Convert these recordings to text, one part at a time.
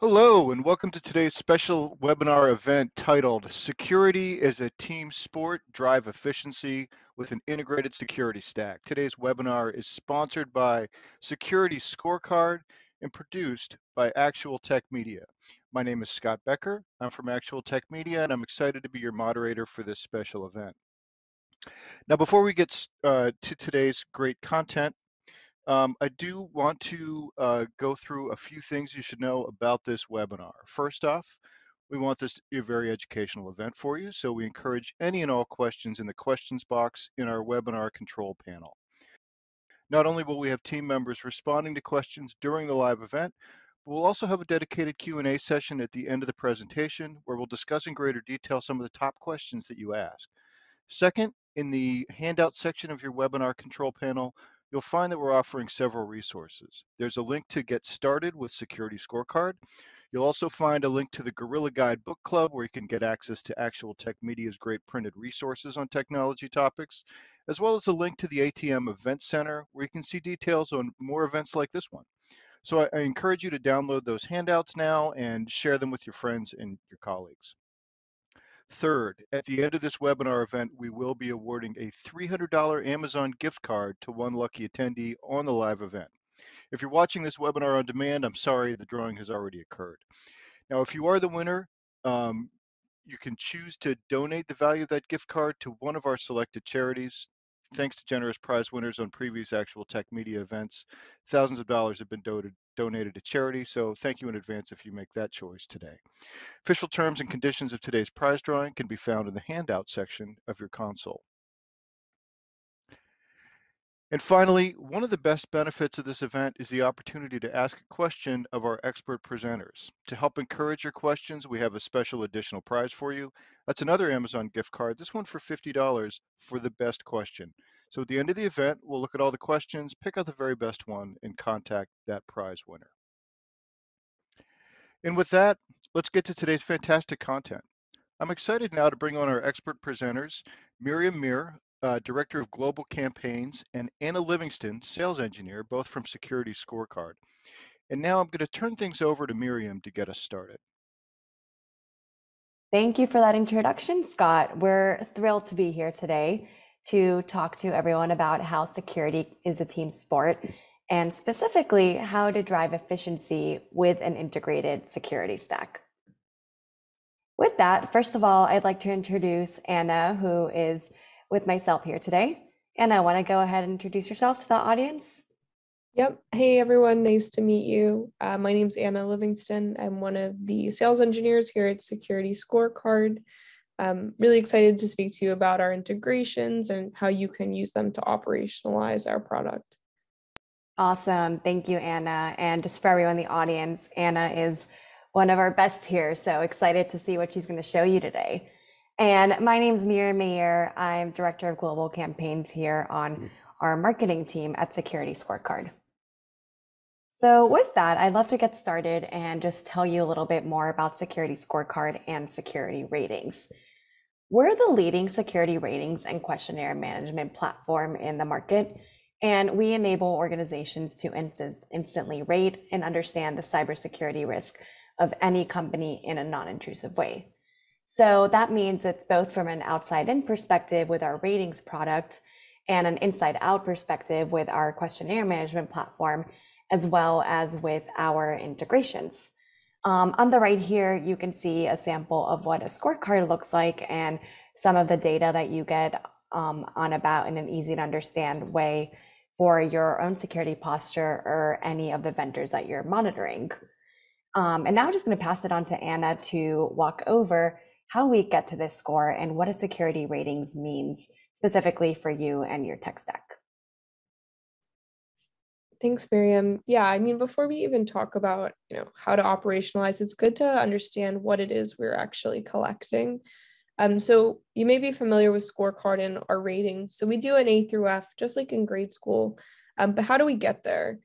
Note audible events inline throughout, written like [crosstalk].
Hello, and welcome to today's special webinar event titled Security is a Team Sport, Drive Efficiency with an Integrated Security Stack. Today's webinar is sponsored by Security Scorecard and produced by Actual Tech Media. My name is Scott Becker. I'm from Actual Tech Media, and I'm excited to be your moderator for this special event. Now, before we get uh, to today's great content, um, I do want to uh, go through a few things you should know about this webinar. First off, we want this to be a very educational event for you, so we encourage any and all questions in the questions box in our webinar control panel. Not only will we have team members responding to questions during the live event, but we'll also have a dedicated Q&A session at the end of the presentation where we'll discuss in greater detail some of the top questions that you ask. Second, in the handout section of your webinar control panel, you'll find that we're offering several resources. There's a link to get started with Security Scorecard. You'll also find a link to the Gorilla Guide Book Club where you can get access to Actual Tech Media's great printed resources on technology topics, as well as a link to the ATM Event Center where you can see details on more events like this one. So I, I encourage you to download those handouts now and share them with your friends and your colleagues. Third, at the end of this webinar event, we will be awarding a $300 Amazon gift card to one lucky attendee on the live event. If you're watching this webinar on demand, I'm sorry, the drawing has already occurred. Now, if you are the winner, um, you can choose to donate the value of that gift card to one of our selected charities. Thanks to generous prize winners on previous actual tech media events, thousands of dollars have been donated, to charity, so thank you in advance if you make that choice today. Official terms and conditions of today's prize drawing can be found in the handout section of your console. And finally, one of the best benefits of this event is the opportunity to ask a question of our expert presenters. To help encourage your questions, we have a special additional prize for you. That's another Amazon gift card, this one for $50 for the best question. So at the end of the event, we'll look at all the questions, pick out the very best one, and contact that prize winner. And with that, let's get to today's fantastic content. I'm excited now to bring on our expert presenters, Miriam Mir, uh, Director of Global Campaigns, and Anna Livingston, Sales Engineer, both from Security Scorecard. And now I'm going to turn things over to Miriam to get us started. Thank you for that introduction, Scott. We're thrilled to be here today to talk to everyone about how security is a team sport and specifically how to drive efficiency with an integrated security stack. With that, first of all, I'd like to introduce Anna, who is with myself here today. Anna, I want to go ahead and introduce yourself to the audience. Yep. Hey, everyone. Nice to meet you. Uh, my name's Anna Livingston. I'm one of the sales engineers here at Security Scorecard. I'm really excited to speak to you about our integrations and how you can use them to operationalize our product. Awesome. Thank you, Anna. And just for everyone in the audience, Anna is one of our best here. So excited to see what she's going to show you today. And my name is Miriam Mayer. I'm Director of Global Campaigns here on mm-hmm. our marketing team at Security Scorecard. So with that, I'd love to get started and just tell you a little bit more about Security Scorecard and security ratings. We're the leading security ratings and questionnaire management platform in the market, and we enable organizations to inst- instantly rate and understand the cybersecurity risk of any company in a non-intrusive way. So that means it's both from an outside in perspective with our ratings product and an inside out perspective with our questionnaire management platform, as well as with our integrations. Um, on the right here, you can see a sample of what a scorecard looks like and some of the data that you get um, on about in an easy to understand way for your own security posture or any of the vendors that you're monitoring. Um, and now I'm just going to pass it on to Anna to walk over how we get to this score and what a security ratings means specifically for you and your tech stack. Thanks, Miriam. Yeah, I mean, before we even talk about, you know, how to operationalize, it's good to understand what it is we're actually collecting. Um, so you may be familiar with scorecard and our ratings. So we do an A through F, just like in grade school. Um, but how do we get there?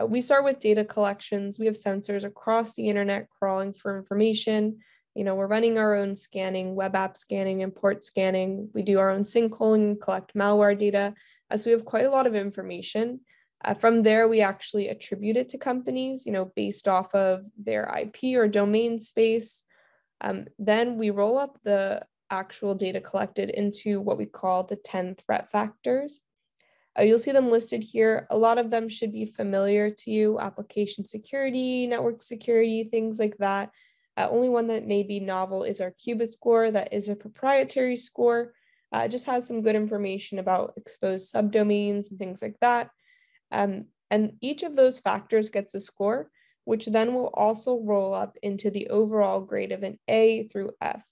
Uh, we start with data collections. We have sensors across the internet crawling for information. You know, we're running our own scanning, web app scanning, and port scanning. We do our own sinkholing and collect malware data. Uh, so we have quite a lot of information. Uh, from there, we actually attribute it to companies, you know, based off of their IP or domain space. Um, then we roll up the actual data collected into what we call the 10 threat factors. Uh, you'll see them listed here. A lot of them should be familiar to you, application security, network security, things like that. Uh, only one that may be novel is our Cubit score. That is a proprietary score. Uh, it just has some good information about exposed subdomains and things like that. Um, and each of those factors gets a score, which then will also roll up into the overall grade of an A through F.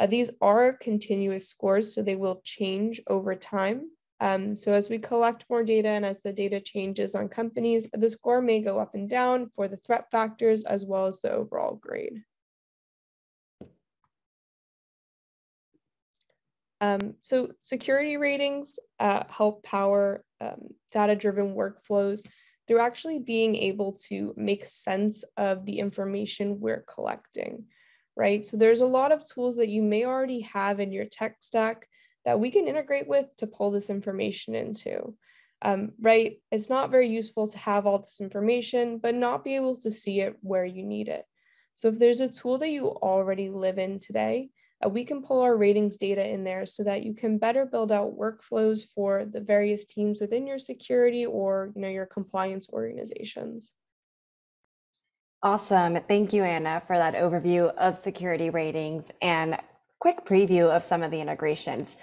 Uh, these are continuous scores, so they will change over time. Um, so as we collect more data and as the data changes on companies, the score may go up and down for the threat factors as well as the overall grade. Um, so security ratings uh, help power um, data-driven workflows through actually being able to make sense of the information we're collecting, right? So there's a lot of tools that you may already have in your tech stack that we can integrate with to pull this information into. Um, right? It's not very useful to have all this information, but not be able to see it where you need it. So if there's a tool that you already live in today, uh, we can pull our ratings data in there so that you can better build out workflows for the various teams within your security or you know your compliance organizations. Awesome. Thank you, Anna, for that overview of security ratings and quick preview of some of the integrations.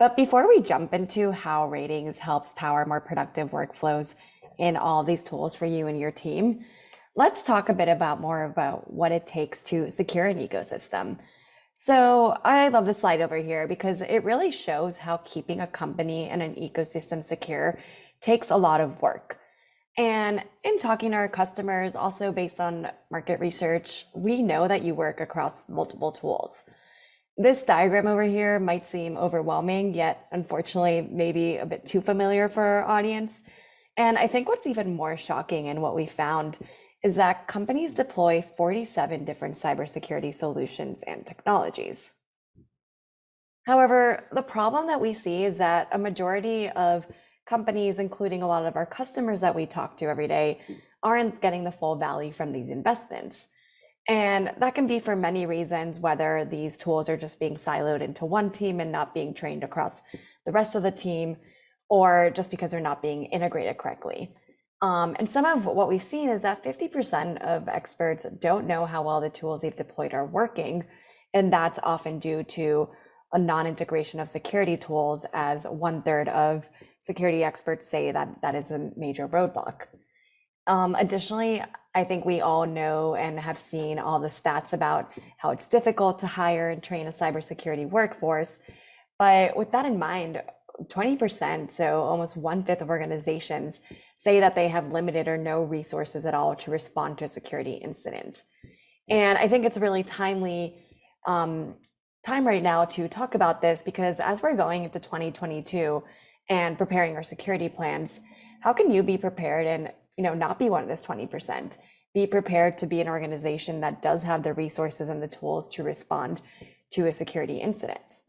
But before we jump into how ratings helps power more productive workflows in all these tools for you and your team, let's talk a bit about more about what it takes to secure an ecosystem. So I love the slide over here because it really shows how keeping a company and an ecosystem secure takes a lot of work. And in talking to our customers, also based on market research, we know that you work across multiple tools. This diagram over here might seem overwhelming, yet unfortunately, maybe a bit too familiar for our audience. And I think what's even more shocking and what we found is that companies deploy 47 different cybersecurity solutions and technologies. However, the problem that we see is that a majority of companies, including a lot of our customers that we talk to every day, aren't getting the full value from these investments. And that can be for many reasons, whether these tools are just being siloed into one team and not being trained across the rest of the team, or just because they're not being integrated correctly. Um, and some of what we've seen is that 50% of experts don't know how well the tools they've deployed are working. And that's often due to a non integration of security tools, as one third of security experts say that that is a major roadblock. Um, additionally, I think we all know and have seen all the stats about how it's difficult to hire and train a cybersecurity workforce. But with that in mind, 20%, so almost one fifth of organizations, say that they have limited or no resources at all to respond to a security incident. And I think it's a really timely um, time right now to talk about this because as we're going into 2022 and preparing our security plans, how can you be prepared and you know, not be one of this 20%. Be prepared to be an organization that does have the resources and the tools to respond to a security incident.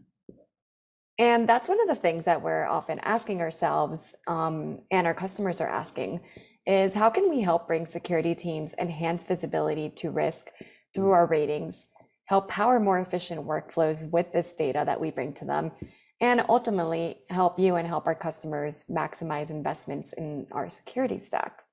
And that's one of the things that we're often asking ourselves um, and our customers are asking is how can we help bring security teams enhance visibility to risk through our ratings, help power more efficient workflows with this data that we bring to them, and ultimately help you and help our customers maximize investments in our security stack.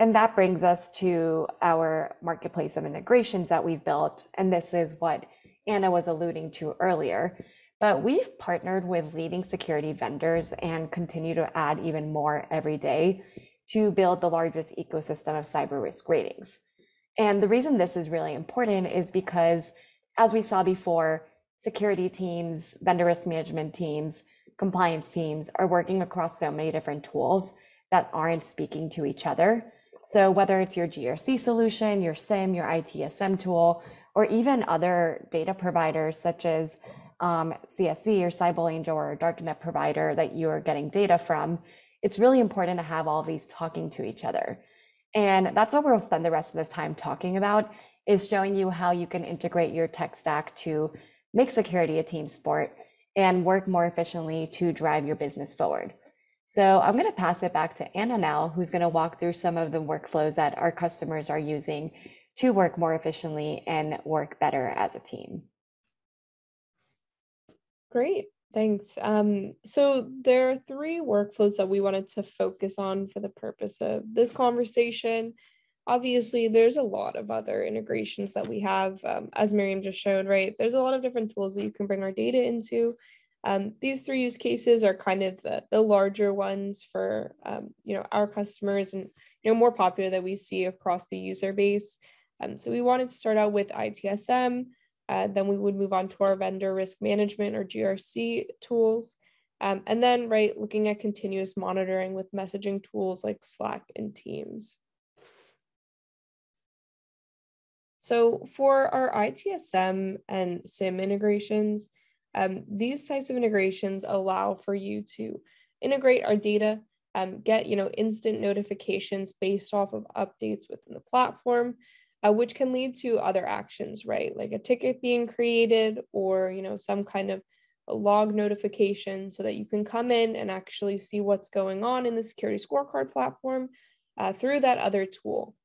And that brings us to our marketplace of integrations that we've built. And this is what Anna was alluding to earlier. But we've partnered with leading security vendors and continue to add even more every day to build the largest ecosystem of cyber risk ratings. And the reason this is really important is because, as we saw before, security teams, vendor risk management teams, compliance teams are working across so many different tools that aren't speaking to each other. So whether it's your GRC solution, your SIEM, your ITSM tool, or even other data providers such as um, CSC or Cyber or a darknet provider that you are getting data from, it's really important to have all these talking to each other. And that's what we'll spend the rest of this time talking about is showing you how you can integrate your tech stack to make security a team sport and work more efficiently to drive your business forward. So I'm going to pass it back to Anna now, who's going to walk through some of the workflows that our customers are using to work more efficiently and work better as a team. Great, thanks. Um, so there are three workflows that we wanted to focus on for the purpose of this conversation. Obviously, there's a lot of other integrations that we have, um, as Miriam just showed, right? There's a lot of different tools that you can bring our data into. Um, these three use cases are kind of the, the larger ones for um, you know our customers and you know more popular that we see across the user base. Um, so we wanted to start out with ITSM, uh, then we would move on to our vendor risk management or GRC tools, um, and then right looking at continuous monitoring with messaging tools like Slack and Teams. So for our ITSM and SIEM integrations, um, these types of integrations allow for you to integrate our data, um, get you know instant notifications based off of updates within the platform, uh, which can lead to other actions, right? Like a ticket being created or you know some kind of log notification so that you can come in and actually see what's going on in the security scorecard platform uh, through that other tool.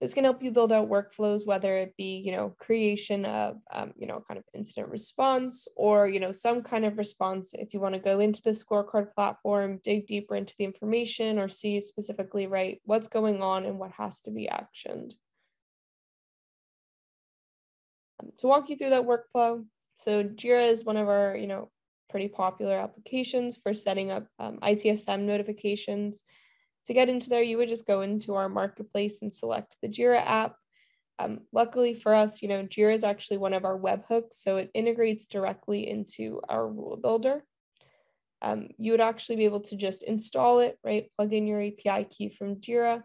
This can help you build out workflows, whether it be, you know, creation of, um, you know, kind of incident response or, you know, some kind of response if you want to go into the scorecard platform, dig deeper into the information or see specifically, right, what's going on and what has to be actioned. Um, to walk you through that workflow, so Jira is one of our, you know, pretty popular applications for setting up um, ITSM notifications to get into there, you would just go into our marketplace and select the Jira app. Um, luckily for us, you know, Jira is actually one of our webhooks, so it integrates directly into our rule builder. Um, you would actually be able to just install it, right? Plug in your API key from Jira,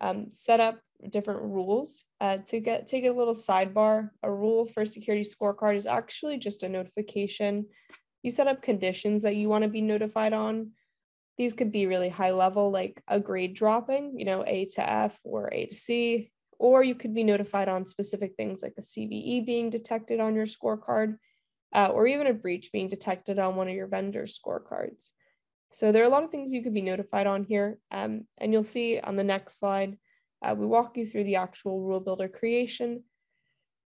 um, set up different rules. Uh, to get take a little sidebar, a rule for security scorecard is actually just a notification. You set up conditions that you want to be notified on. These could be really high level, like a grade dropping, you know, A to F or A to C, or you could be notified on specific things like a CVE being detected on your scorecard, uh, or even a breach being detected on one of your vendor scorecards. So there are a lot of things you could be notified on here. Um, and you'll see on the next slide, uh, we walk you through the actual rule builder creation.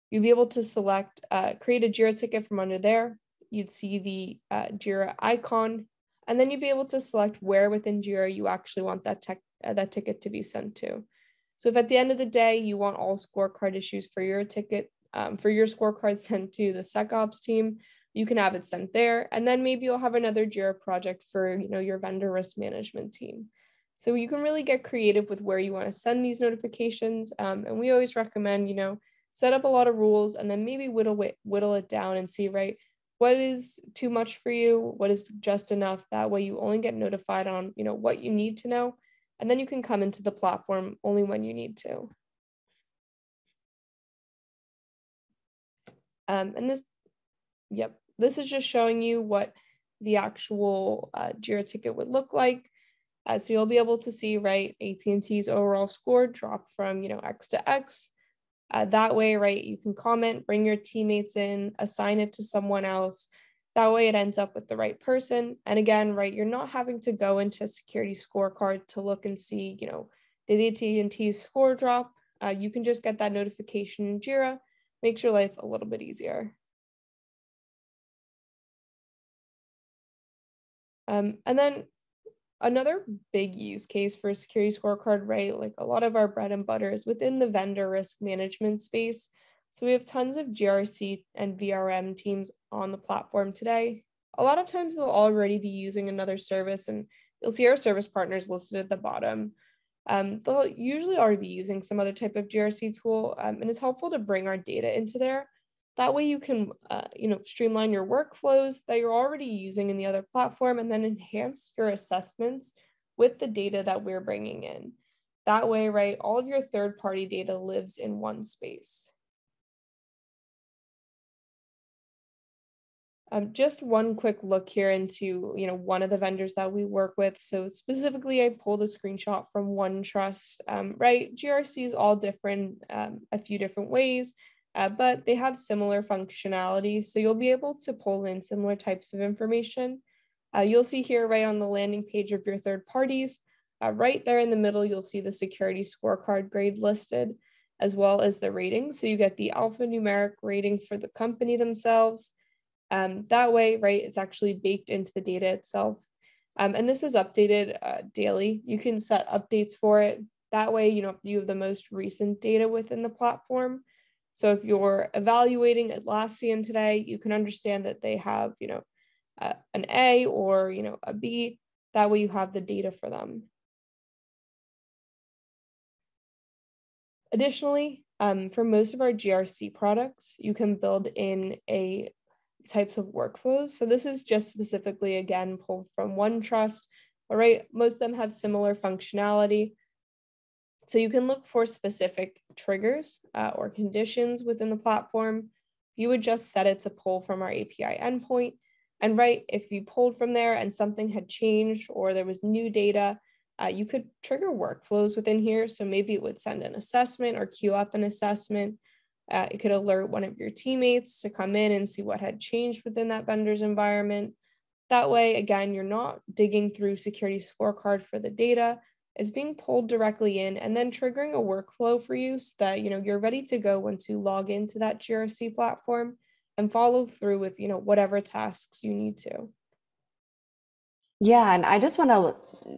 You'll be able to select, uh, create a JIRA ticket from under there. You'd see the uh, JIRA icon and then you'd be able to select where within Jira you actually want that, tech, uh, that ticket to be sent to. So if at the end of the day you want all scorecard issues for your ticket, um, for your scorecard [laughs] sent to the SecOps team, you can have it sent there. And then maybe you'll have another Jira project for you know your vendor risk management team. So you can really get creative with where you want to send these notifications. Um, and we always recommend, you know, set up a lot of rules and then maybe whittle it, whittle it down and see, right, what is too much for you? What is just enough? That way you only get notified on you know what you need to know and then you can come into the platform only when you need to. Um, and this yep this is just showing you what the actual uh, jira ticket would look like. Uh, so you'll be able to see right at&t's overall score drop from you know x to x uh, that way, right, you can comment, bring your teammates in, assign it to someone else. That way it ends up with the right person. And again, right, you're not having to go into security scorecard to look and see, you know, did AT&T's score drop? Uh, you can just get that notification in Jira, makes your life a little bit easier. Um, and then Another big use case for a security scorecard, right? Like a lot of our bread and butter is within the vendor risk management space. So we have tons of GRC and VRM teams on the platform today. A lot of times they'll already be using another service, and you'll see our service partners listed at the bottom. Um, they'll usually already be using some other type of GRC tool, um, and it's helpful to bring our data into there that way you can, uh, you know, streamline your workflows that you're already using in the other platform and then enhance your assessments with the data that we're bringing in. That way, right, all of your third party data lives in one space. Um, just one quick look here into you know one of the vendors that we work with. So specifically, I pulled a screenshot from OneTrust. Um, right, GRC is all different, um, a few different ways uh, but they have similar functionality. So you'll be able to pull in similar types of information. Uh, you'll see here right on the landing page of your third parties, uh, right there in the middle, you'll see the security scorecard grade listed, as well as the rating. So you get the alphanumeric rating for the company themselves. Um, that way, right, it's actually baked into the data itself. Um, and this is updated uh, daily. You can set updates for it. That way, you know, you have the most recent data within the platform. So if you're evaluating Atlassian today, you can understand that they have, you know, uh, an A or, you know, a B. That way you have the data for them. Additionally, um, for most of our GRC products, you can build in a types of workflows. So this is just specifically, again, pulled from OneTrust. All right, most of them have similar functionality. So you can look for specific triggers uh, or conditions within the platform. You would just set it to pull from our API endpoint. And right, if you pulled from there and something had changed or there was new data, uh, you could trigger workflows within here. So maybe it would send an assessment or queue up an assessment. Uh, it could alert one of your teammates to come in and see what had changed within that vendor's environment. That way, again, you're not digging through security scorecard for the data. It's being pulled directly in and then triggering a workflow for you so that you know you're ready to go once you log into that GRC platform and follow through with you know whatever tasks you need to. Yeah, and I just want to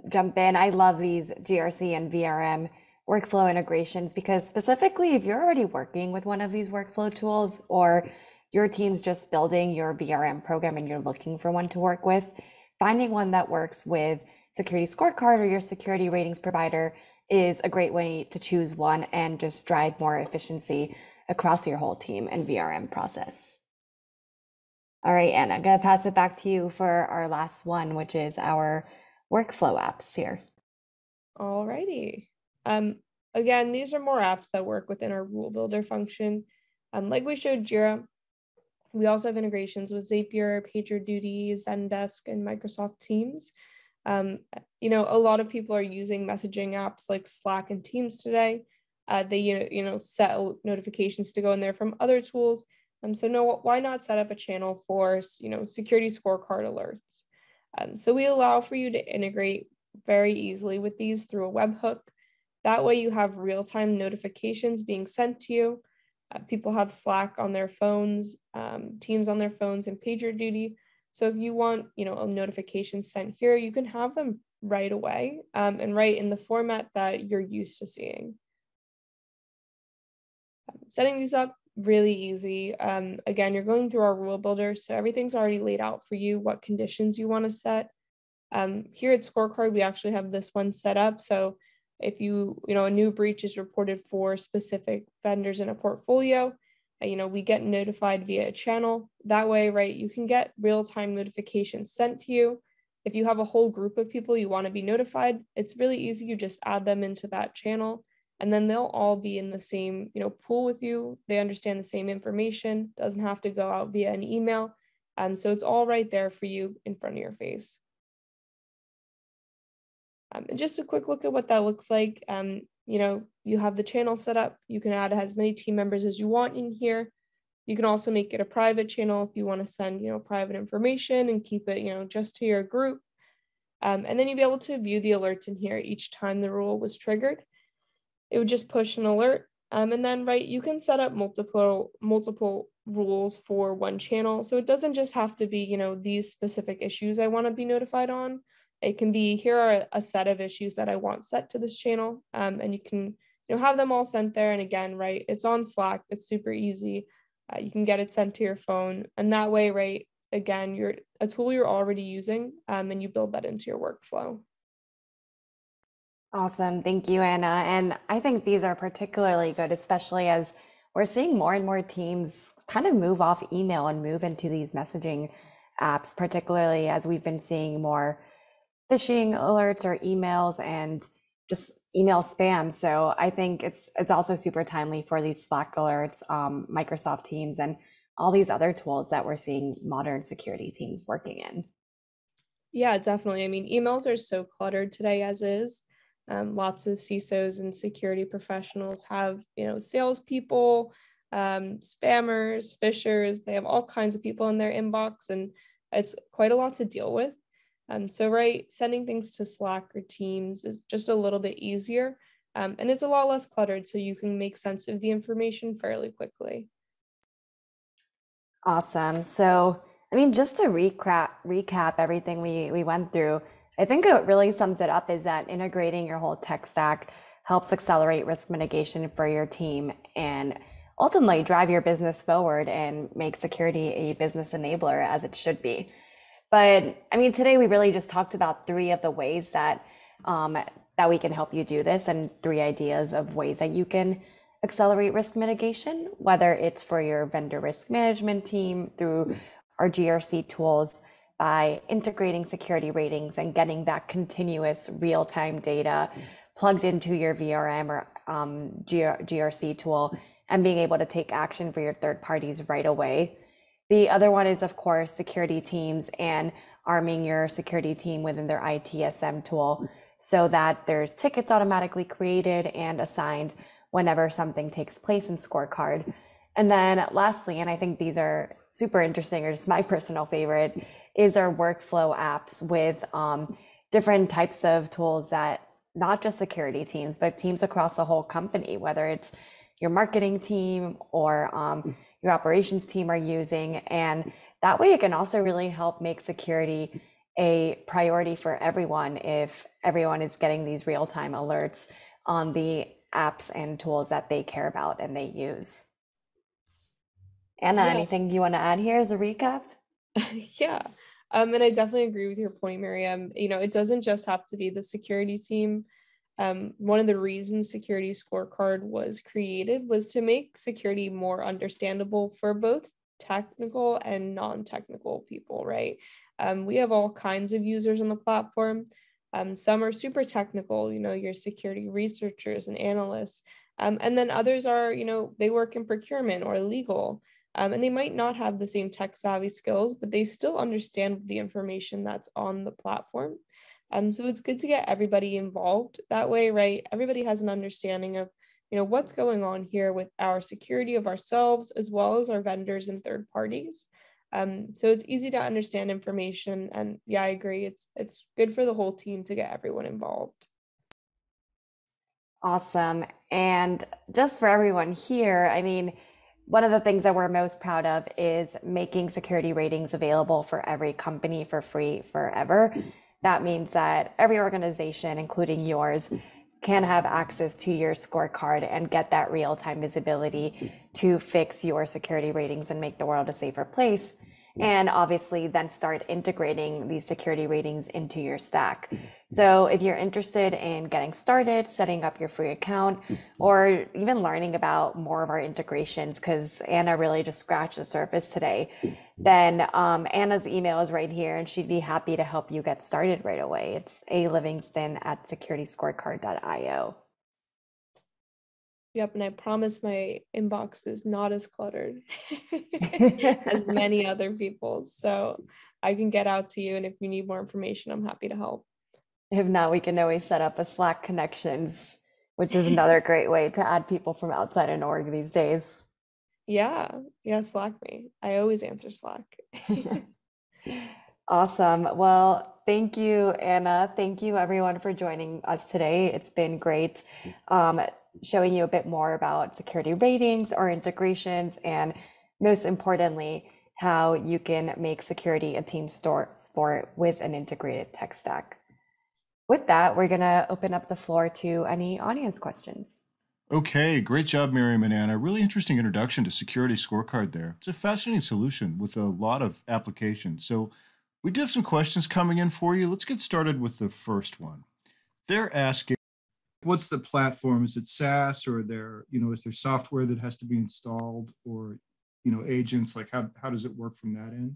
jump in. I love these GRC and VRM workflow integrations because specifically if you're already working with one of these workflow tools or your team's just building your VRM program and you're looking for one to work with, finding one that works with security scorecard or your security ratings provider is a great way to choose one and just drive more efficiency across your whole team and VRM process. All right, Anna, I'm going to pass it back to you for our last one, which is our workflow apps here. All righty. Um, again, these are more apps that work within our rule builder function. Um, like we showed Jira, we also have integrations with Zapier, PagerDuty, Zendesk, and Microsoft Teams. Um, you know, a lot of people are using messaging apps like Slack and Teams today. Uh, they, you know, set notifications to go in there from other tools. Um, so no, why not set up a channel for you know security scorecard alerts? Um, so we allow for you to integrate very easily with these through a webhook. That way you have real-time notifications being sent to you. Uh, people have Slack on their phones, um, Teams on their phones, and PagerDuty. So if you want, you know, a notification sent here, you can have them right away um, and right in the format that you're used to seeing. Um, setting these up really easy. Um, again, you're going through our rule builder, so everything's already laid out for you, what conditions you want to set. Um, here at Scorecard, we actually have this one set up. So if you, you know, a new breach is reported for specific vendors in a portfolio, you know, we get notified via a channel. That way, right, you can get real-time notifications sent to you. If you have a whole group of people you want to be notified, it's really easy. You just add them into that channel and then they'll all be in the same you know pool with you they understand the same information doesn't have to go out via an email um, so it's all right there for you in front of your face um, and just a quick look at what that looks like um, you know you have the channel set up you can add as many team members as you want in here you can also make it a private channel if you want to send you know private information and keep it you know just to your group um, and then you'll be able to view the alerts in here each time the rule was triggered it would just push an alert. Um, and then, right, you can set up multiple multiple rules for one channel. So it doesn't just have to be, you know, these specific issues I want to be notified on. It can be here are a set of issues that I want set to this channel. Um, and you can, you know, have them all sent there. And again, right, it's on Slack. It's super easy. Uh, you can get it sent to your phone. And that way, right, again, you're a tool you're already using um, and you build that into your workflow. Awesome. Thank you, Anna. And I think these are particularly good, especially as we're seeing more and more teams kind of move off email and move into these messaging apps, particularly as we've been seeing more phishing alerts or emails and just email spam. So I think it's it's also super timely for these Slack alerts, um, Microsoft Teams, and all these other tools that we're seeing modern security teams working in. Yeah, definitely. I mean, emails are so cluttered today as is. Um, lots of CISOs and security professionals have, you know, salespeople, um, spammers, phishers. They have all kinds of people in their inbox, and it's quite a lot to deal with. Um, so, right, sending things to Slack or Teams is just a little bit easier. Um, and it's a lot less cluttered, so you can make sense of the information fairly quickly. Awesome. So, I mean, just to recap, recap everything we, we went through, I think it really sums it up is that integrating your whole tech stack helps accelerate risk mitigation for your team and ultimately drive your business forward and make security a business enabler as it should be. But I mean, today we really just talked about three of the ways that um, that we can help you do this, and three ideas of ways that you can accelerate risk mitigation, whether it's for your vendor risk management team through our GRC tools by integrating security ratings and getting that continuous real-time data plugged into your VRM or um, GR- GRC tool and being able to take action for your third parties right away the other one is, of course, security teams and arming your security team within their ITSM tool so that there's tickets automatically created and assigned whenever something takes place in scorecard. And then lastly, and I think these are super interesting or just my [laughs] personal favorite, is our workflow apps with um, different types of tools that not just security teams, but teams across the whole company, whether it's your marketing team or um, your operations team are using. And that way it can also really help make security a priority for everyone if everyone is getting these real time alerts on the apps and tools that they care about and they use. Anna, yeah. anything you want to add here as a recap? [laughs] yeah. Um, and I definitely agree with your point, Miriam. You know, it doesn't just have to be the security team um, one of the reasons security scorecard was created was to make security more understandable for both technical and non-technical people right? Um, we have all kinds of users on the platform. Um, some are super technical you know your security researchers and analysts. Um, and then others are you know they work in procurement or legal. Um, and they might not have the same tech savvy skills but they still understand the information that's on the platform um, so it's good to get everybody involved that way, right? Everybody has an understanding of, you know, what's going on here with our security of ourselves as well as our vendors and third parties. Um, so it's easy to understand information, and yeah, I agree. It's it's good for the whole team to get everyone involved. Awesome. And just for everyone here, I mean, one of the things that we're most proud of is making security ratings available for every company for free forever. That means that every organization, including yours, can have access to your scorecard and get that real time visibility to fix your security ratings and make the world a safer place and obviously then start integrating these security ratings into your stack. Mm-hmm. Mm-hmm. So if you're interested in getting started, setting up your free account, mm-hmm. or even learning about more of our integrations, because Anna really just scratched the surface today, then um, Anna's email is right here and she'd be happy to help you get started right away. It's a livingston at securityscorecard.io. Yep, and I promise my inbox is not as cluttered [laughs] as many other people's. So I can get out to you. And if you need more information, I'm happy to help. If not, we can always set up a Slack connections, which is another [laughs] great way to add people from outside an org these days. Yeah. Yeah. Slack me. I always answer Slack. [laughs] awesome. Well, thank you, Anna. Thank you, everyone, for joining us today. It's been great. Um, showing you a bit more about security ratings or integrations, and most importantly, how you can make security a team sport with an integrated tech stack. With that, we're going to open up the floor to any audience questions. Okay, great job, Miriam and Anna. Really interesting introduction to Security Scorecard there. It's a fascinating solution with a lot of applications. So, we do have some questions coming in for you. Let's get started with the first one. They're asking what's the platform? Is it SaaS or there, you know, is there software that has to be installed or, you know, agents? Like how, how does it work from that end?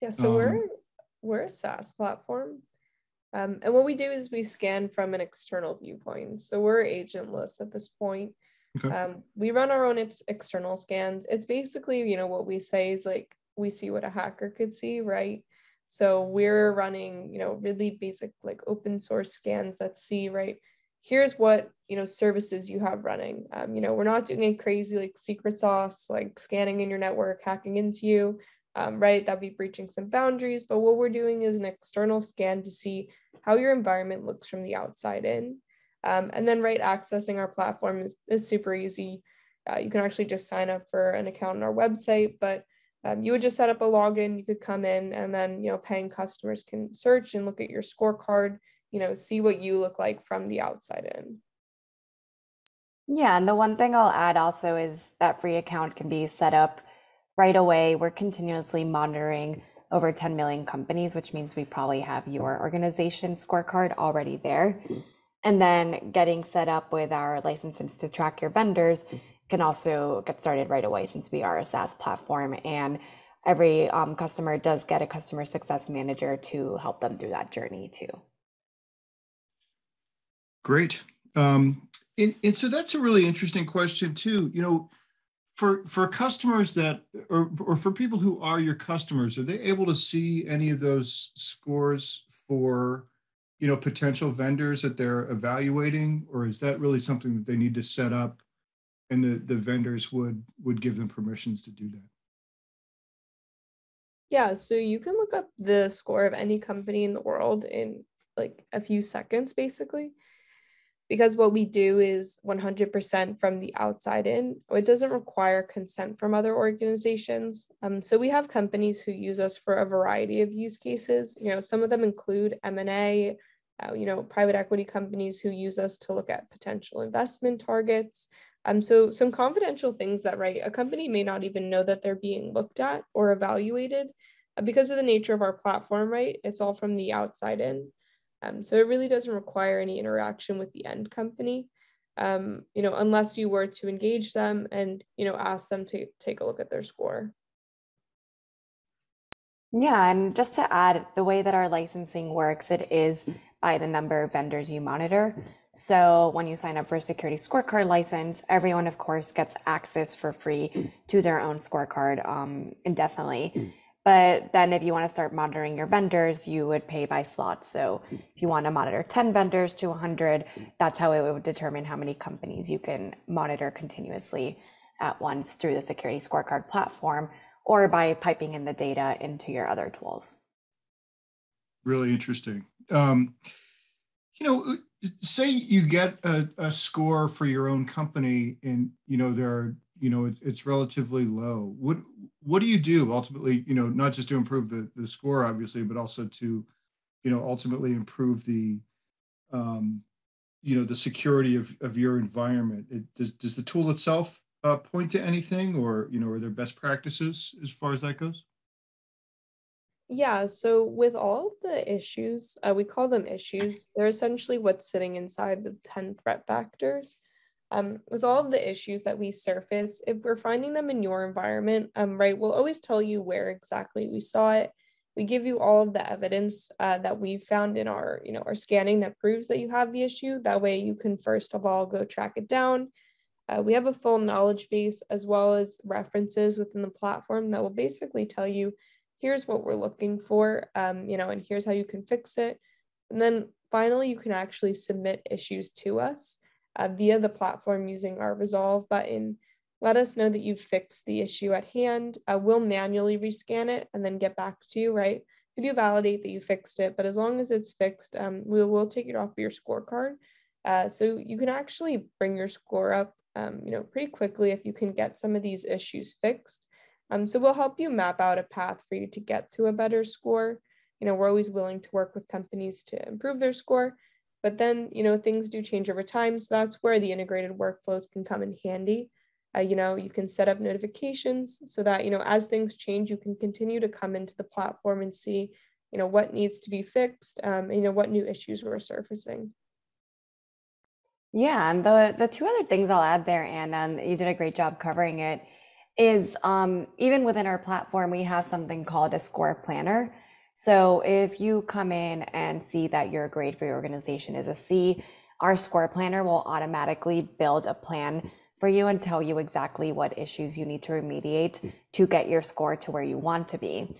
Yeah, so um, we're we're a SaaS platform. Um, and what we do is we scan from an external viewpoint. So we're agentless at this point. Okay. Um, we run our own ex- external scans. It's basically, you know, what we say is like we see what a hacker could see, right? So we're running, you know, really basic like open source scans that see, right, here's what, you know, services you have running. Um, you know, we're not doing any crazy like secret sauce, like scanning in your network, hacking into you. um, right? That'd be breaching some boundaries. But what we're doing is an external scan to see how your environment looks from the outside in. Um, and then, right, accessing our platform is, is super easy. Uh, you can actually just sign up for an account on our website, but um, you would just set up a login. You could come in, and then you know, paying customers can search and look at your scorecard. You know, see what you look like from the outside in. Yeah, and the one thing I'll add also is that free account can be set up right away. We're continuously monitoring over 10 million companies, which means we probably have your organization scorecard already there. And then getting set up with our licenses to track your vendors can also get started right away since we are a SaaS platform and every um, customer does get a customer success manager to help them through that journey too. Great. Um, and, and so that's a really interesting question too. You know, for for customers that or or for people who are your customers, are they able to see any of those scores for you know potential vendors that they're evaluating, or is that really something that they need to set up, and the the vendors would would give them permissions to do that? Yeah, so you can look up the score of any company in the world in like a few seconds, basically because what we do is 100% from the outside in. It doesn't require consent from other organizations. Um, so we have companies who use us for a variety of use cases. You know, some of them include M&A, uh, you know, private equity companies who use us to look at potential investment targets. Um, so some confidential things that, right, a company may not even know that they're being looked at or evaluated uh, because of the nature of our platform, right? It's all from the outside in. Um, so it really doesn't require any interaction with the end company, um, you know, unless you were to engage them and, you know, ask them to take a look at their score. Yeah, and just to add, the way that our licensing works, it is by the number of vendors you monitor. So when you sign up for a security scorecard license, everyone, of course, gets access for free to their own scorecard um, indefinitely. But then if you want to start monitoring your vendors, you would pay by slot. So if you want to monitor 10 vendors to 100, that's how it would determine how many companies you can monitor continuously at once through the security scorecard platform or by piping in the data into your other tools. Really interesting. Um, you know, say you get a, a, score for your own company and, you know, there are, you know, it, it's relatively low. What, what do you do ultimately you know not just to improve the the score obviously but also to you know ultimately improve the um you know the security of of your environment it, does does the tool itself uh, point to anything or you know are there best practices as far as that goes yeah so with all of the issues uh, we call them issues they're essentially what's sitting inside the 10 threat factors um, with all of the issues that we surface, if we're finding them in your environment, um, right, we'll always tell you where exactly we saw it. We give you all of the evidence uh, that we found in our, you know, our scanning that proves that you have the issue. That way, you can first of all go track it down. Uh, we have a full knowledge base as well as references within the platform that will basically tell you, here's what we're looking for, um, you know, and here's how you can fix it. And then finally, you can actually submit issues to us uh, via the platform using our resolve button. Let us know that you've fixed the issue at hand. Uh, we'll manually rescan it and then get back to you, right? We do validate that you fixed it, but as long as it's fixed, um, we will take it off of your scorecard. Uh, so you can actually bring your score up, um, you know, pretty quickly if you can get some of these issues fixed. Um, so we'll help you map out a path for you to get to a better score. You know, we're always willing to work with companies to improve their score, but then, you know, things do change over time. So that's where the integrated workflows can come in handy. Uh, you know, you can set up notifications so that, you know, as things change, you can continue to come into the platform and see, you know, what needs to be fixed, um, and, you know, what new issues were surfacing. Yeah, and the the two other things I'll add there, Anna, and you did a great job covering it, is um, even within our platform, we have something called a score planner. So if you come in and see that your grade for your organization is a C, our score planner will automatically build a plan for you and tell you exactly what issues you need to remediate to get your score to where you want to be.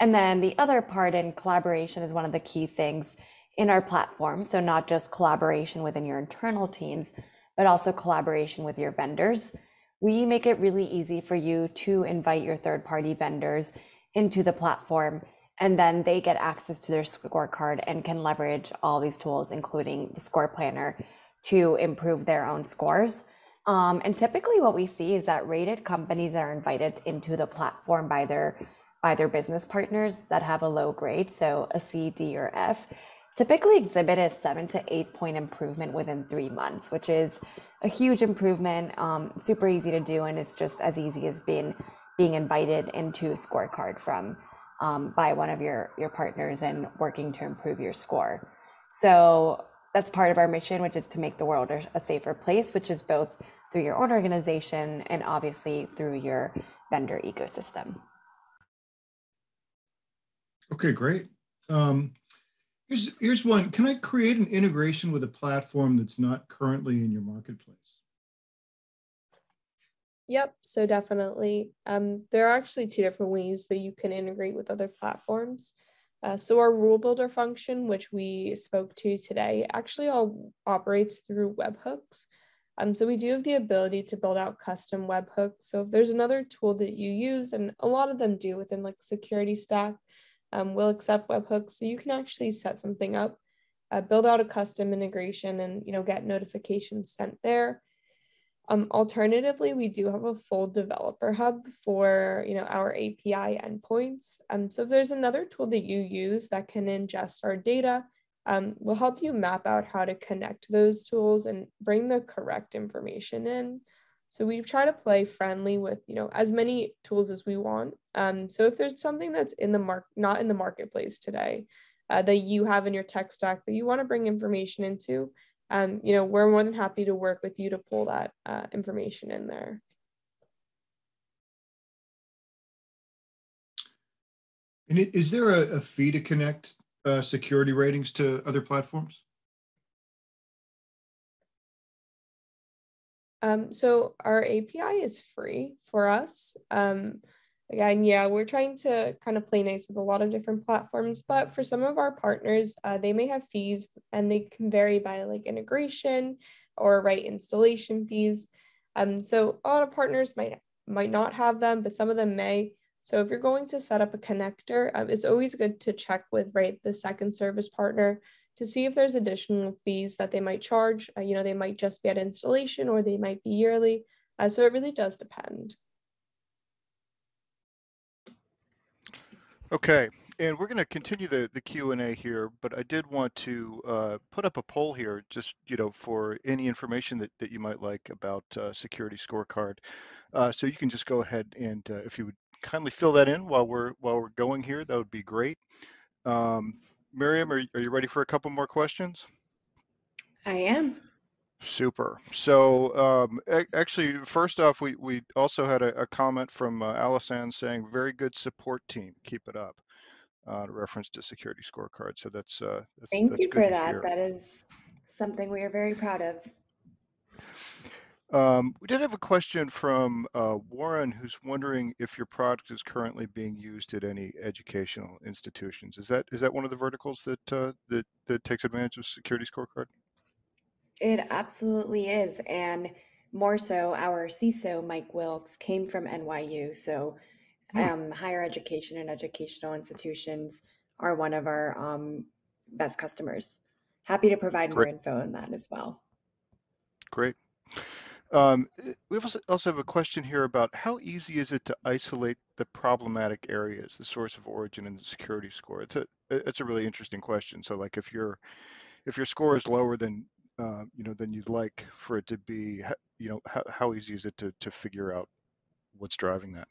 And then the other part in collaboration is one of the key things in our platform. So not just collaboration within your internal teams, but also collaboration with your vendors. We make it really easy for you to invite your third party vendors into the platform. And then they get access to their scorecard and can leverage all these tools, including the score planner, to improve their own scores. Um, and typically, what we see is that rated companies are invited into the platform by their by their business partners that have a low grade, so a C, D, or F, typically exhibit a seven to eight point improvement within three months, which is a huge improvement. Um, super easy to do, and it's just as easy as being being invited into a scorecard from um, by one of your your partners and working to improve your score. So that's part of our mission, which is to make the world a safer place, which is both through your own organization and obviously through your vendor ecosystem. Okay, great. Um, here's here's one. Can I create an integration with a platform that's not currently in your marketplace? Yep, so definitely. Um, there are actually two different ways that you can integrate with other platforms. Uh, so our rule builder function, which we spoke to today, actually all operates through webhooks. Um, so we do have the ability to build out custom webhooks. So if there's another tool that you use, and a lot of them do within like security stack, um, will accept webhooks. So you can actually set something up, uh, build out a custom integration and, you know, get notifications sent there. Um, alternatively, we do have a full developer hub for, you know, our API endpoints. Um, so if there's another tool that you use that can ingest our data, um, we'll help you map out how to connect those tools and bring the correct information in. So we try to play friendly with, you know, as many tools as we want. Um, so if there's something that's in the mark, not in the marketplace today, uh, that you have in your tech stack that you want to bring information into, um, you know, we're more than happy to work with you to pull that uh, information in there. And is there a, a fee to connect uh, security ratings to other platforms? Um, so our API is free for us. Um, again, yeah, we're trying to kind of play nice with a lot of different platforms, but for some of our partners, uh, they may have fees and they can vary by like integration or right installation fees. Um, so a lot of partners might might not have them, but some of them may. So if you're going to set up a connector, um, it's always good to check with right the second service partner to see if there's additional fees that they might charge. Uh, you know, they might just be at installation or they might be yearly. Uh, so it really does depend. Okay, and we're going to continue the, the Q&A here, but I did want to uh, put up a poll here just, you know, for any information that, that you might like about uh, Security Scorecard. Uh, so you can just go ahead and uh, if you would kindly fill that in while we're while we're going here, that would be great. Um, Miriam, are, are you ready for a couple more questions? I am. Super. So um, actually, first off, we, we also had a, a comment from uh, Alison saying, very good support team, keep it up, uh, reference to security scorecard. So that's, uh, that's Thank that's you for that. That is something we are very proud of. Um, we did have a question from uh, Warren, who's wondering if your product is currently being used at any educational institutions. Is that is that one of the verticals that uh, that that takes advantage of Security Scorecard? It absolutely is, and more so, our CISO Mike Wilkes came from NYU, so hmm. um, higher education and educational institutions are one of our um, best customers. Happy to provide Great. more info on that as well. Great. Um, eh, we also have a question here about how easy is it to isolate the problematic areas, the source of origin and the security score? It's a it's a really interesting question. So like if your if your score is lower than uh, you know than you'd like for it to be, you know how, how easy is it to to figure out what's driving that?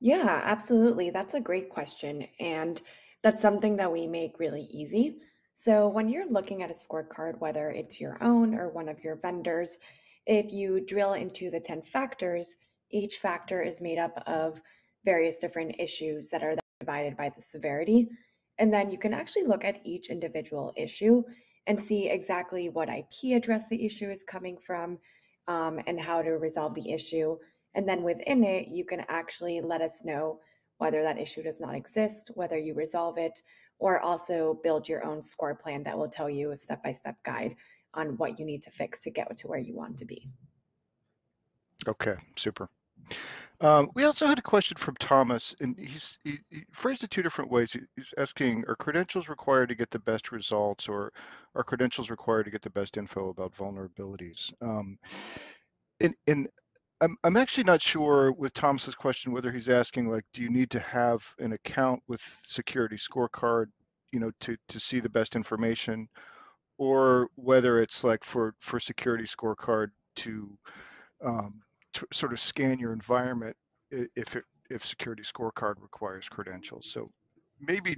Yeah, absolutely. That's a great question, and that's something that we make really easy. So when you're looking at a scorecard, whether it's your own or one of your vendors, if you drill into the 10 factors, each factor is made up of various different issues that are divided by the severity. And then you can actually look at each individual issue and see exactly what IP address the issue is coming from um, and how to resolve the issue. And then within it, you can actually let us know whether that issue does not exist, whether you resolve it, or also build your own score plan that will tell you a step by step guide on what you need to fix to get to where you want to be. Okay, super. Um, we also had a question from Thomas, and he's he, he phrased it two different ways. He, he's asking, are credentials required to get the best results, or are credentials required to get the best info about vulnerabilities? Um, and, and I'm, I'm actually not sure with Thomas's question whether he's asking like, do you need to have an account with Security Scorecard, you know, to to see the best information, or whether it's like for for Security Scorecard to um, to sort of scan your environment if it if security scorecard requires credentials. So maybe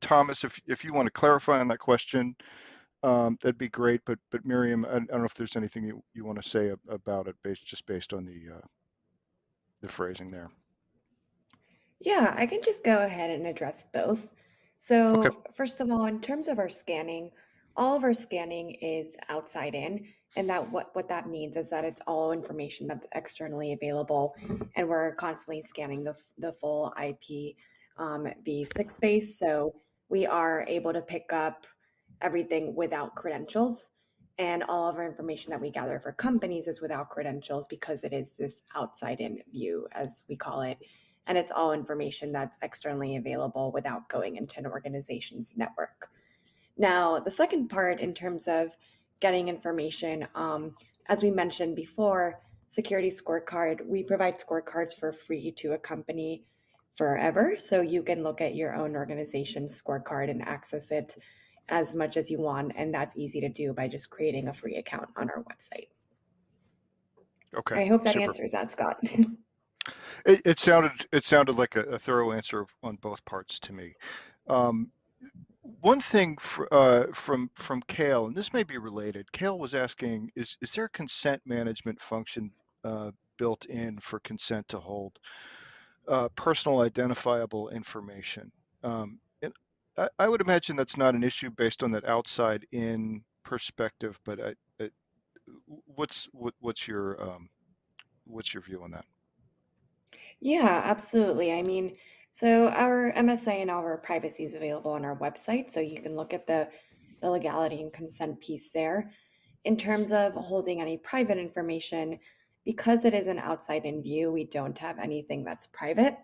Thomas, if if you want to clarify on that question, um, that'd be great. But but Miriam, I, I, don't know if there's anything you, you want to say about it based just based on the uh, the phrasing there. Yeah, I can just go ahead and address both. So okay. first of all, in terms of our scanning, all of our scanning is outside in and that what what that means is that it's all information that's externally available and we're constantly scanning the, the full ip um, v6 space. So we are able to pick up everything without credentials and all of our information that we gather for companies is without credentials because it is this outside in view as we call it. And it's all information that's externally available without going into an organization's network. Now the second part in terms of getting information. Um, as we mentioned before, security scorecard, we provide scorecards for free to a company forever. So you can look at your own organization's scorecard and access it as much as you want. And that's easy to do by just creating a free account on our website. Okay. I hope that Super. answers that, Scott. [laughs] it, it, sounded it sounded like a, a, thorough answer on both parts to me. Um, one thing for, uh, from from Kale, and this may be related. Kale was asking: Is is there a consent management function uh, built in for consent to hold uh, personal identifiable information? Um, and I, I, would imagine that's not an issue based on that outside in perspective. But I, I, what's what, what's your um, what's your view on that? Yeah, absolutely. I mean so our MSA and all of our privacy is available on our website, so you can look at the, the legality and consent piece there. In terms of holding any private information, because it is an outside in view, we don't have anything that's private.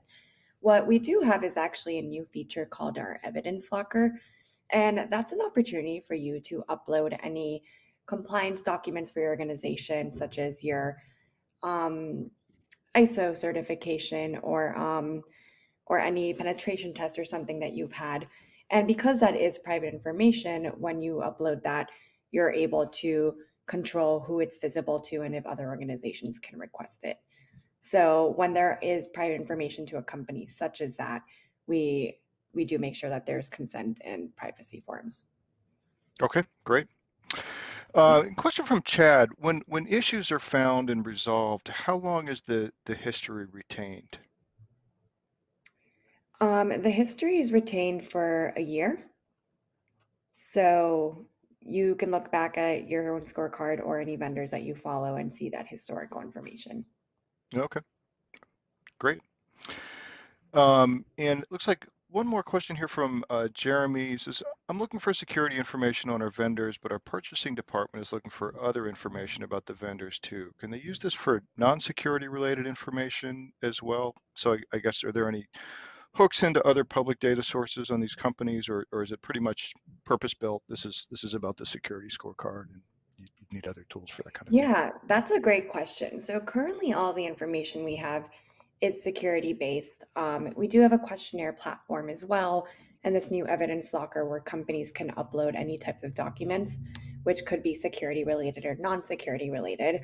What we do have is actually a new feature called our evidence locker. And that's an opportunity for you to upload any compliance documents for your organization, such as your um, ISO certification or um, or any penetration test or something that you've had. And because that is private information, when you upload that, you're able to control who it's visible to and if other organizations can request it. So when there is private information to a company such as that, we we do make sure that there's consent and privacy forms. Okay, great. Uh, question from Chad: When when issues are found and resolved, how long is the the history retained? Um, the history is retained for a year. So you can look back at your own scorecard or any vendors that you follow and see that historical information. Okay, great. Um, and it looks like one more question here from uh, Jeremy. He says, I'm looking for security information on our vendors, but our purchasing department is looking for other information about the vendors too. Can they use this for non-security related information as well? So I, I guess, are there any hooks into other public data sources on these companies, or, or is it pretty much purpose built? This is this is about the security scorecard, and you, need other tools for that kind of. Yeah, thing. that's a great question. So currently, all the information we have is security based. Um, we do have a questionnaire platform as well, and this new evidence locker where companies can upload any types of documents, which could be security related or non-security related.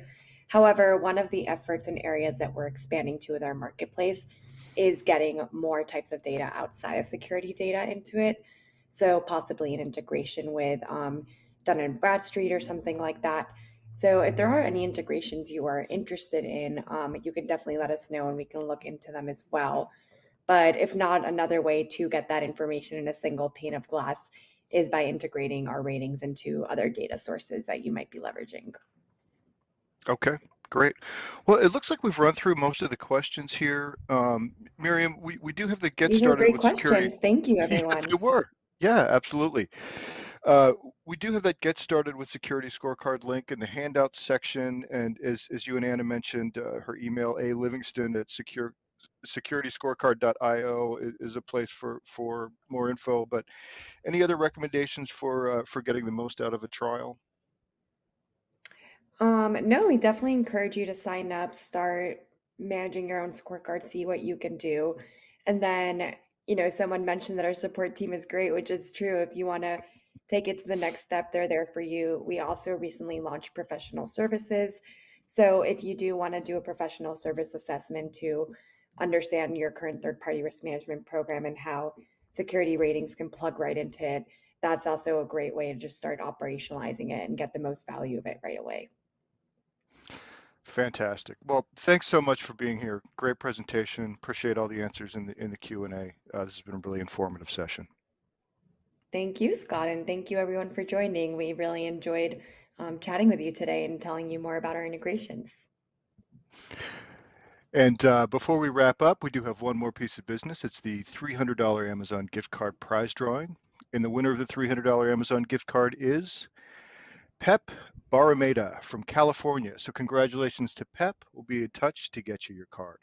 However, one of the efforts and areas that we're expanding to with our marketplace is getting more types of data outside of security data into it. So possibly an integration with um, Dun and Bradstreet or something like that. So if there are any integrations you are interested in, um, you can definitely let us know and we can look into them as well. But if not, another way to get that information in a single pane of glass is by integrating our ratings into other data sources that you might be leveraging. Okay, Great. Well, it looks like we've run through most of the questions here. Um, Miriam, we, we do have the get These started great with questions. security. Thank you, [laughs] everyone. Yeah, were. Yeah, absolutely. Uh, we do have that get started with security scorecard link in the handout section. And as, as you and Anna mentioned, uh, her email, a livingston at secure, securityscorecard.io is a place for, for more info. But any other recommendations for, uh, for getting the most out of a trial? Um, no, we definitely encourage you to sign up, start managing your own scorecard, see what you can do. And then, you know, someone mentioned that our support team is great, which is true. If you want to take it to the next step, they're there for you. We also recently launched professional services. So if you do want to do a professional service assessment to understand your current third party risk management program and how security ratings can plug right into it, that's also a great way to just start operationalizing it and get the most value of it right away. Fantastic. Well, thanks so much for being here. Great presentation. Appreciate all the answers in the in the Q and A. Uh, this has been a really informative session. Thank you, Scott, and thank you everyone for joining. We really enjoyed um, chatting with you today and telling you more about our integrations. And uh, before we wrap up, we do have one more piece of business. It's the $300 Amazon gift card prize drawing. And the winner of the $300 Amazon gift card is Pep Barameda from California. So congratulations to Pep. We'll be in touch to get you your card.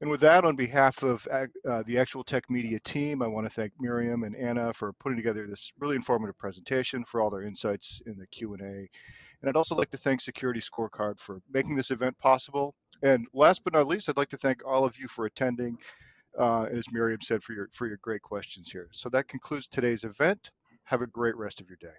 And with that, on behalf of uh, the Actual Tech Media team, I want to thank Miriam and Anna for putting together this really informative presentation, for all their insights in the Q&A. And I'd also like to thank Security Scorecard for making this event possible. And last but not least, I'd like to thank all of you for attending, uh, and as Miriam said, for your, for your great questions here. So that concludes today's event. Have a great rest of your day.